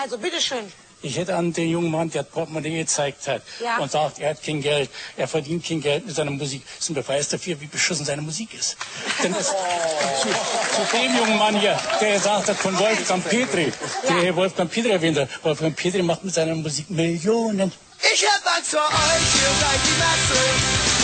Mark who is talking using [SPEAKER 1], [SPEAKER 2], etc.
[SPEAKER 1] Also, bitteschön.
[SPEAKER 2] Ich hätte an den jungen Mann, der das Portemonnaie gezeigt hat
[SPEAKER 1] Ja.
[SPEAKER 2] und sagt, er hat kein Geld, er verdient kein Geld mit seiner Musik, ist ein Beweis dafür, wie beschissen seine Musik ist. Denn das, zu, zu dem jungen Mann hier, der gesagt hat von Wolfgang Petri, der hier Wolfgang Petri erwähnt hat, Wolfgang Petri macht mit seiner Musik Millionen.
[SPEAKER 3] Ich hab Angst vor euch, ihr seid die Masse